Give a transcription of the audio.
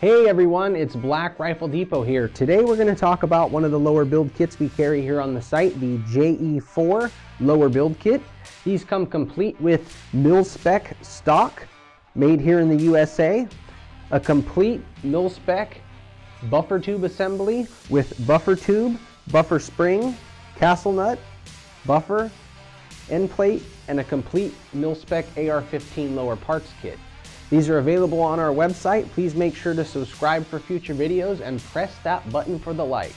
Hey everyone, it's Black Rifle Depot here. Today we're going to talk about one of the lower build kits we carry here on the site, the JE4 lower build kit. These come complete with mil-spec stock made here in the USA, a complete mil-spec buffer tube assembly with buffer tube, buffer spring, castle nut, buffer, end plate, and a complete mil-spec AR-15 lower parts kit. These are available on our website. Please make sure to subscribe for future videos and press that button for the like.